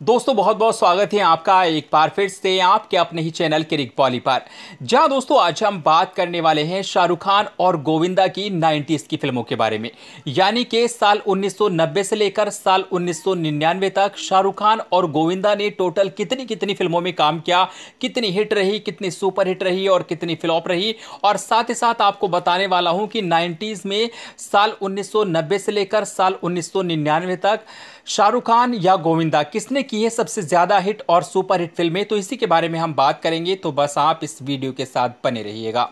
दोस्तों बहुत बहुत स्वागत है आपका एक बार फिर से आपके अपने ही चैनल किरिक पॉली पर। जहाँ दोस्तों, आज हम बात करने वाले हैं शाहरुख खान और गोविंदा की 90s की फ़िल्मों के बारे में। यानी कि साल 1990 से लेकर साल 1999 तक शाहरुख खान और गोविंदा ने टोटल कितनी कितनी फ़िल्मों में काम किया, कितनी हिट रही, कितनी सुपर हिट रही और कितनी फ्लॉप रही। और साथ ही साथ आपको बताने वाला हूँ कि नाइन्टीज में साल उन्नीस सौ नब्बे से लेकर साल उन्नीस सौ निन्यानवे तक शाहरुख खान या गोविंदा, किसने की है सबसे ज़्यादा हिट और सुपर हिट फ़िल्में तो इसी के बारे में हम बात करेंगे तो बस आप इस वीडियो के साथ बने रहिएगा।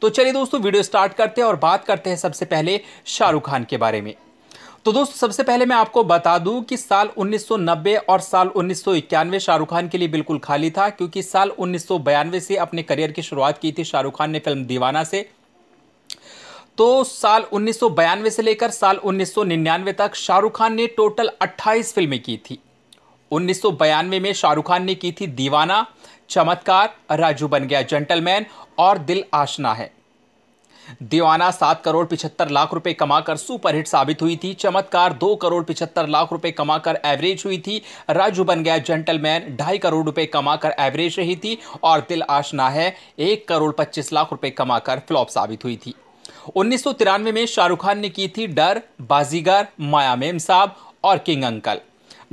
तो चलिए दोस्तों वीडियो स्टार्ट करते हैं और बात करते हैं सबसे पहले शाहरुख खान के बारे में। तो दोस्तों, सबसे पहले मैं आपको बता दूँ कि साल 1990 और साल उन्नीस सौ इक्यानवे शाहरुख खान के लिए बिल्कुल खाली था, क्योंकि साल उन्नीस से अपने करियर की शुरुआत की थी। शाहरुख खान ने फ़िल्म दीवाना से तो साल उन्नीस से लेकर साल 1999 तक शाहरुख खान ने टोटल 28 फ़िल्में की थी। उन्नीस में शाहरुख खान ने की थी दीवाना, चमत्कार, राजू बन गया जेंटलमैन और दिल आशना है। दीवाना सात करोड़ पिछहत्तर लाख रुपए कमाकर सुपरहिट साबित हुई थी। चमत्कार दो करोड़ पिछहत्तर लाख रुपए कमाकर एवरेज हुई थी। राजू बन गया जेंटलमैन ढाई करोड़ रुपए कमाकर एवरेज रही थी और दिल आशना है, एक करोड़ पच्चीस लाख रुपए कमाकर फ्लॉप साबित हुई थी। उन्नीस सौ तिरानवे में शाहरुख खान ने की थी डर, बाजीगर, माया मेम साहब और किंग अंकल।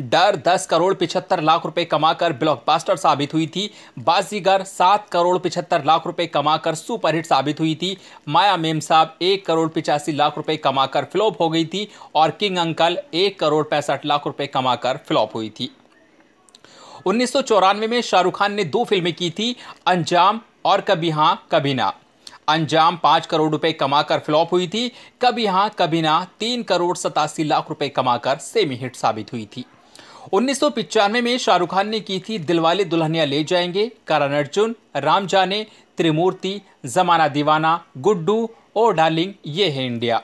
डर 10 करोड़ पिछहत्तर लाख रुपए कमाकर ब्लॉकबस्टर साबित हुई थी। बाजीगर 7 करोड़ पिछहत्तर लाख रुपए कमाकर सुपरहिट साबित हुई थी। माया मेम साहब एक करोड़ पिचासी लाख रुपए कमाकर फ्लॉप हो गई थी और किंग अंकल एक करोड़ पैंसठ लाख रुपए कमाकर फ्लॉप हुई थी। उन्नीस सौ चौरानवे में शाहरुख खान ने दो फ़िल्में की थी, अंजाम और कभी हाँ, कभी ना। अंजाम पाँच करोड़ रुपए कमाकर फ्लॉप हुई थी। कभी हाँ, कभी ना, तीन करोड़ सतासी लाख रुपए कमाकर सेमी हिट साबित हुई थी। उन्नीस में शाहरुख खान ने की थी, दिलवाले दुल्हनिया ले जाएँगे, करण अर्जुन, राम जाने, त्रिमूर्ति, जमाना दीवाना, गुड्डू और डार्लिंग, ये है इंडिया।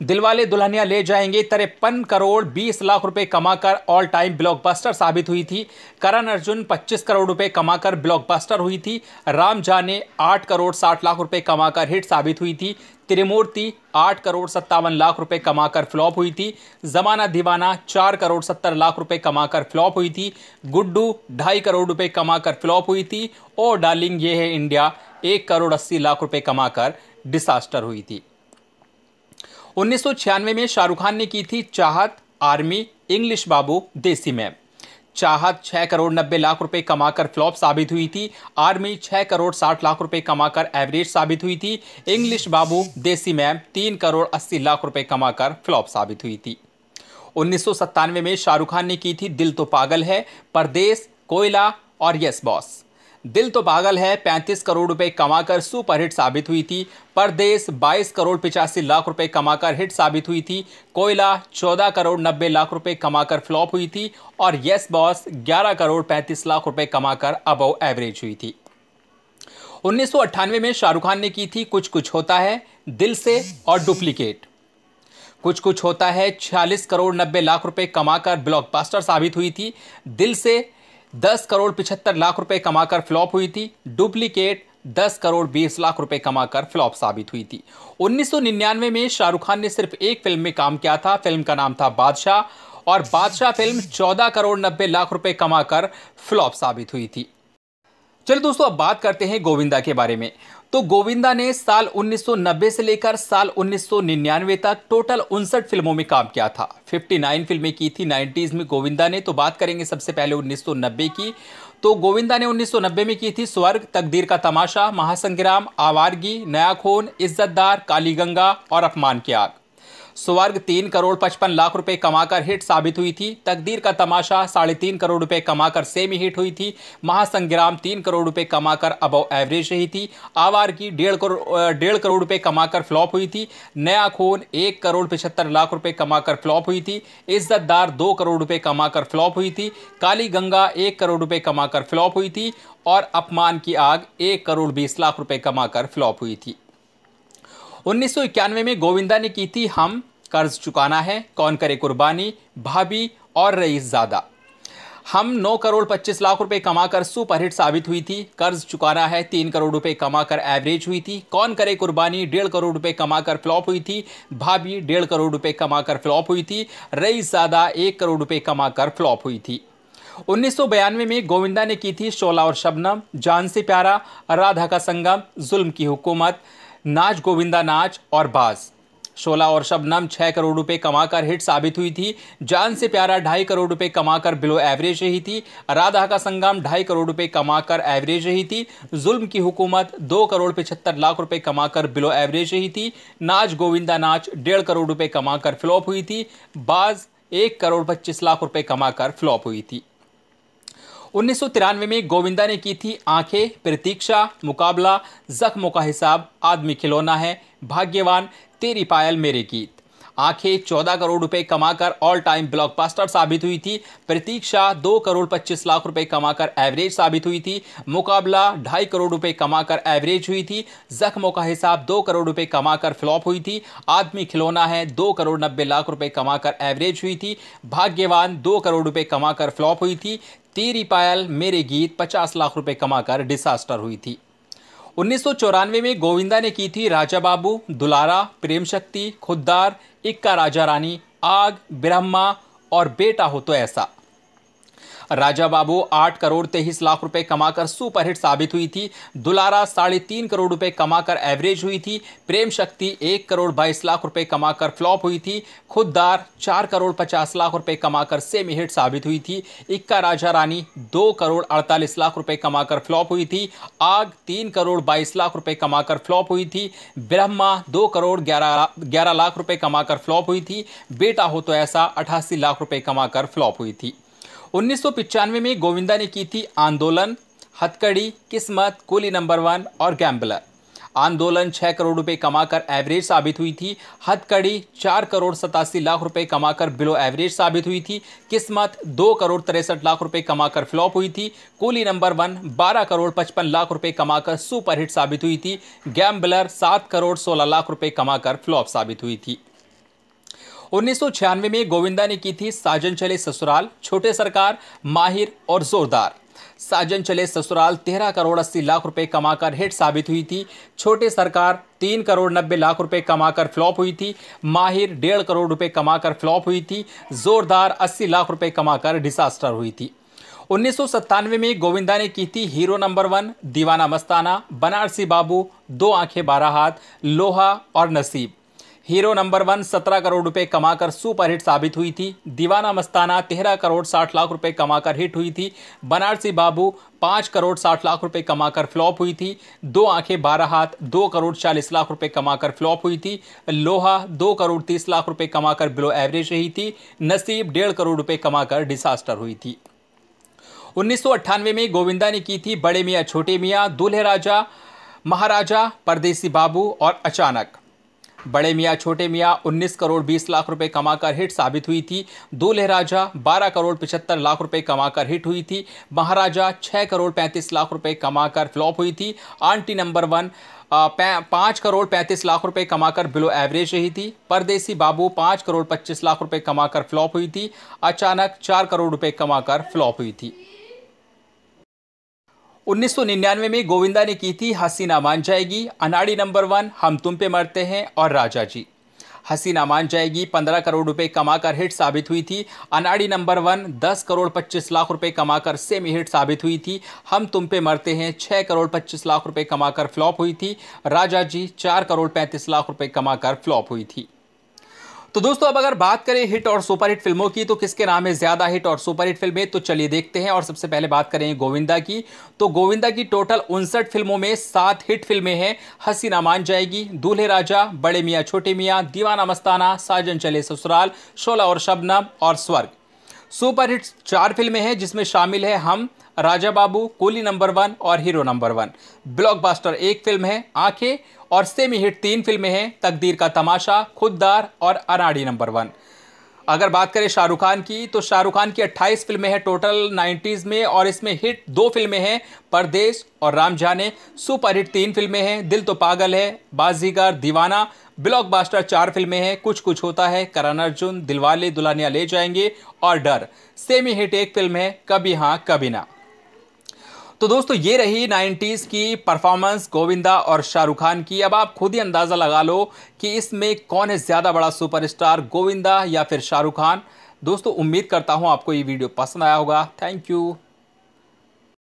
दिलवाले दुल्हनिया ले जाएँगे। तिरपन करोड़ 20 लाख रुपए कमाकर ऑल टाइम ब्लॉकबस्टर साबित हुई थी। करण अर्जुन 25 करोड़ रुपए कमाकर ब्लॉकबस्टर हुई थी। राम जाने 8 करोड़ 60 लाख रुपए कमाकर हिट साबित हुई थी। त्रिमूर्ति आठ करोड़ सत्तावन लाख रुपए कमाकर फ्लॉप हुई थी। जमाना दीवाना चार करोड़ सत्तर लाख रुपए कमाकर फ्लॉप हुई थी। गुड्डू ढाई करोड़ रुपए कमाकर फ्लॉप हुई थी। और डार्लिंग, ये है इंडिया। एक करोड़ अस्सी लाख रुपए कमाकर डिसास्टर हुई थी। उन्नीस सौ छियानवे में शाहरुख खान ने की थी चाहत, आर्मी, इंग्लिश बाबू, देसी मैम। चाहत, छह करोड़ नब्बे लाख रुपए कमाकर फ्लॉप साबित हुई थी। आर्मी, छह करोड़ साठ लाख रुपए कमाकर एवरेज साबित हुई थी। इंग्लिश बाबू, देसी मैम, तीन करोड़ अस्सी लाख रुपए कमाकर फ्लॉप साबित हुई थी। उन्नीस सौ सत्तानवे में शाहरुख खान ने की थी दिल तो पागल है परदेश कोयला और यस बॉस। दिल तो पागल है 35 करोड़ रुपए कमाकर सुपर हिट साबित हुई थी परदेश 22 करोड़ पिचासी लाख रुपए कमाकर हिट साबित हुई थी, कोयला 14 करोड़ 90 लाख रुपए कमाकर फ्लॉप हुई थी, और यस बॉस 11 करोड़ 35 लाख रुपए कमाकर अबव एवरेज हुई थी। उन्नीस सौ अट्ठानवे में शाहरुख खान ने की थी, कुछ कुछ होता है, दिल से और डुप्लीकेट कुछ कुछ होता है, छियालीस करोड़ नब्बे लाख रुपए कमाकर ब्लॉकबस्टर साबित हुई थी, दिल से दस करोड़ पिछहत्तर लाख रुपए कमाकर फ्लॉप हुई थी। डुप्लीकेट दस करोड़ बीस लाख रुपए कमाकर फ्लॉप साबित हुई थी। 1999 में शाहरुख खान ने सिर्फ़ एक फ़िल्म में काम किया था। फ़िल्म का नाम था बादशाह और बादशाह फ़िल्म 14 करोड़ नब्बे लाख रुपए कमाकर फ्लॉप साबित हुई थी। चलिए दोस्तों, अब बात करते हैं गोविंदा के बारे में। तो गोविंदा ने साल 1990 से लेकर साल 1999 तक टोटल उनसठ फ़िल्मों में काम किया था। 59 फ़िल्में की थी 90s में गोविंदा ने। तो बात करेंगे सबसे पहले 1990 की। तो गोविंदा ने 1990 में की थी स्वर्ग, तकदीर का तमाशा, महासंग्राम, आवारगी, नया खून, इज्जतदार काली गंगा और अपमान की आग। स्वर्ग तीन करोड़ पचपन लाख रुपए कमाकर हिट साबित हुई थी। तकदीर का तमाशा साढ़े तीन करोड़ रुपए कमाकर सेमी हिट हुई थी। महासंग्राम तीन करोड़ रुपए कमाकर अबव एवरेज रही थी। आवार की डेढ़ करोड़ डेढ़ करोड़ रुपए कमाकर फ्लॉप हुई थी। नया खून एक करोड़ पिछहत्तर लाख रुपए कमाकर फ्लॉप हुई थी। इज्जतदार दो करोड़ रुपए कमाकर फ्लॉप हुई थी। काली गंगा एक करोड़ रुपए कमाकर फ्लॉप हुई थी। और अपमान की आग एक करोड़ बीस लाख रुपए कमाकर फ्लॉप हुई थी। उन्नीस सौ इक्यानवे में गोविंदा ने की थी हम कर्ज चुकाना है, कौन करे कुर्बानी, भाभी और रईस ज़्यादा। हम 9 करोड़ 25 लाख रुपए कमाकर सुपरहिट साबित हुई थी। कर्ज चुकाना है, तीन करोड़ रुपए कमाकर एवरेज हुई थी। कौन करे कुर्बानी, डेढ़ करोड़ रुपए कमाकर फ्लॉप हुई थी। भाभी, डेढ़ करोड़ रुपए कमाकर फ्लॉप हुई थी। रईस ज़्यादा, एक करोड़ रुपए कमाकर फ्लॉप हुई थी। उन्नीस में गोविंदा ने की थी शोला और शबनम, जान से प्यारा, राधा का संगम, जुल्म की हुकूमत, नाच गोविंदा नाच और बाज। शोला और शबनम छह करोड़ रुपए कमाकर हिट साबित हुई थी। जान से प्यारा ढाई करोड़ रुपए कमाकर बिलो एवरेज रही थी। राधा का संगम ढाई करोड़ रुपए कमाकर एवरेज रही थी। जुल्म की हुकूमत दो करोड़ पिछहत्तर लाख रुपए कमाकर बिलो एवरेज रही थी। नाच गोविंदा नाच डेढ़ करोड़ रुपए कमाकर फ्लॉप हुई थी। बाज एक करोड़ पच्चीस लाख रुपए कमाकर फ्लॉप हुई थी। उन्नीस सौ तिरानवे में गोविंदा ने की थी आँखें, प्रतीक्षा, मुकाबला, जख्मों का हिसाब। आदमी खिलौना है, भाग्यवान तेरी पायल मेरे गीत। आँखें चौदह करोड़ रुपए कमाकर ऑल टाइम ब्लॉकबस्टर साबित हुई थी। प्रतीक्षा दो करोड़ पच्चीस लाख रुपए कमाकर एवरेज साबित हुई थी। मुकाबला ढाई करोड़ रुपए कमाकर एवरेज हुई थी। जख्मों का हिसाब दो करोड़ रुपए कमाकर फ्लॉप हुई थी। आदमी खिलौना है, दो करोड़ नब्बे लाख रुपए कमाकर एवरेज हुई थी। भाग्यवान, दो करोड़ रुपए कमाकर फ्लॉप हुई थी। तेरी पायल मेरे गीत, पचास लाख रुपए कमाकर डिसास्टर हुई थी। उन्नीस सौ चौरानवे में गोविंदा ने की थी राजा बाबू, दुलारा, प्रेम शक्ति, खुददार, इक्का राजा रानी, आग, ब्रह्मा और बेटा हो तो ऐसा। राजा बाबू आठ करोड़ तेईस लाख रुपए कमाकर सुपरहिट साबित हुई थी। दुलारा साढ़े तीन करोड़ रुपए कमाकर एवरेज हुई थी। प्रेम शक्ति एक करोड़ बाईस लाख रुपए कमाकर फ्लॉप हुई थी। खुददार चार करोड़ पचास लाख रुपए कमाकर सेमी हिट साबित हुई थी। इक्का राजा रानी दो करोड़ अड़तालीस लाख रुपए कमाकर फ्लॉप हुई थी। आग तीन करोड़ बाईस लाख रुपए कमाकर फ्लॉप हुई थी। ब्रह्मा दो करोड़ ग्यारह ग्यारह लाख रुपए कमाकर फ्लॉप हुई थी। बेटा हो तो ऐसा अठासी लाख रुपए कमाकर फ्लॉप हुई थी। उन्नीस में गोविंदा ने की थी आंदोलन, हथकड़ी, किस्मत, कुली नंबर वन और गैम्बलर। आंदोलन छह करोड़ रुपए कमाकर एवरेज साबित हुई थी। हथकड़ी चार करोड़ सतासी लाख रुपए कमाकर बिलो एवरेज साबित हुई थी। किस्मत दो करोड़ तिरसठ लाख रुपए कमाकर फ्लॉप हुई थी। कूली नंबर वन बारह करोड़ पचपन लाख रुपए कमाकर सुपरहिट साबित हुई थी। गैम्बलर सात करोड़ सोलह लाख रुपए कमाकर फ्लॉप साबित हुई थी। उन्नीस सौ छियानवे में गोविंदा ने की थी साजन चले ससुराल, छोटे सरकार, माहिर और जोरदार। साजन चले ससुराल, तेरह करोड़ अस्सी लाख रुपए कमाकर हिट साबित हुई थी। छोटे सरकार, तीन करोड़ नब्बे लाख रुपए कमाकर फ्लॉप हुई थी। माहिर, डेढ़ करोड़ रुपए कमाकर फ्लॉप हुई थी। जोरदार, अस्सी लाख रुपए कमाकर डिसास्टर हुई थी। उन्नीस सौ सत्तानवे में गोविंदा ने की थी हीरो नंबर वन, दीवाना मस्ताना, बनारसी बाबू, दो आँखें बारह हाथ, लोहा और नसीब। हीरो नंबर वन सत्रह करोड़ रुपए कमाकर सुपर हिट साबित हुई थी। दीवाना मस्ताना तेरह करोड़ साठ लाख रुपए कमाकर हिट हुई थी। बनारसी बाबू पाँच करोड़ साठ लाख रुपए कमाकर फ्लॉप हुई थी। दो आँखें, बारह हाथ, दो करोड़ चालीस लाख रुपए कमाकर फ्लॉप हुई थी। लोहा, दो करोड़ तीस लाख रुपए कमाकर बिलो एवरेज रही थी। नसीब, डेढ़ करोड़ रुपए कमाकर डिसास्टर हुई थी। उन्नीस सौ अट्ठानवे में गोविंदा ने की थी बड़े मियाँ, छोटे मियाँ, दूल्हे राजा, महाराजा, परदेसी बाबू और अचानक। बड़े मियाँ, छोटे मियाँ 19 करोड़ 20 लाख रुपए कमाकर हिट साबित हुई थी। दूल्हे राजा 12 करोड़ पिछहत्तर लाख रुपए कमाकर हिट हुई थी। महाराजा 6 करोड़ 35 लाख रुपए कमाकर फ्लॉप हुई थी। आंटी नंबर वन पाँच करोड़ पैंतीस लाख रुपए कमाकर बिलो एवरेज रही थी। परदेसी बाबू, पाँच करोड़ पच्चीस लाख रुपए कमाकर फ्लॉप हुई थी। अचानक चार करोड़ रुपए कमाकर फ्लॉप हुई थी। 1999 में गोविंदा ने की थी, हसीना मान जाएगी। अनाड़ी नंबर वन, हम तुम पे मरते हैं, और राजा जी। हसीना मान जाएगी, पंद्रह करोड़ रुपए कमाकर हिट साबित हुई थी। अनाड़ी नंबर वन, दस करोड़ पच्चीस लाख रुपए कमाकर सेमी हिट साबित हुई थी। हम तुम पे मरते हैं, छह करोड़ पच्चीस लाख रुपए कमाकर फ्लॉप हुई थी। राजा जी, चार करोड़ पैंतीस लाख रुपए कमाकर फ्लॉप हुई थी। तो दोस्तों, अब अगर बात करें हिट और सुपरहिट फ़िल्मों की तो किसके नाम है ज़्यादा हिट और सुपरहिट फ़िल्में? तो चलिए देखते हैं, और सबसे पहले बात करें गोविंदा की। तो गोविंदा की टोटल उनसठ फ़िल्मों में सात हिट फ़िल्में हैं। हसीना मान जाएगी, दूल्हे राजा, बड़े मियाँ, छोटे मियाँ, दीवाना मस्ताना, साजन चले ससुराल, शोला और शबनम, और स्वर्ग। सुपरहिट चार फ़िल्में हैं, जिसमें शामिल है हम राजा बाबू कोली नंबर वन और हीरो नंबर वन। ब्लॉकबस्टर एक फ़िल्म है, आँखें, और सेमी हिट तीन फ़िल्में हैं, तकदीर का तमाशा, खुददार और अनाड़ी नंबर वन। अगर बात करें शाहरुख खान की तो शाहरुख खान की 28 फ़िल्में हैं टोटल 90s में, और इसमें हिट दो फ़िल्में हैं परदेश और राम जाने। सुपर हिट तीन फ़िल्में हैं, दिल तो पागल है, बाजीगर दीवाना। ब्लॉकबस्टर चार फ़िल्में हैं, कुछ कुछ होता है, करण अर्जुन, दिलवाले दुल्हनिया ले जाएँगे, और डर। सेमी हिट एक फ़िल्म है, कभी हाँ कभी ना। तो दोस्तों, ये रही 90s की परफॉर्मेंस गोविंदा और शाहरुख खान की। अब आप खुद ही अंदाज़ा लगा लो कि इसमें कौन है ज़्यादा बड़ा सुपरस्टार, गोविंदा या फिर शाहरुख खान। दोस्तों, उम्मीद करता हूँ आपको ये वीडियो पसंद आया होगा। Thank you.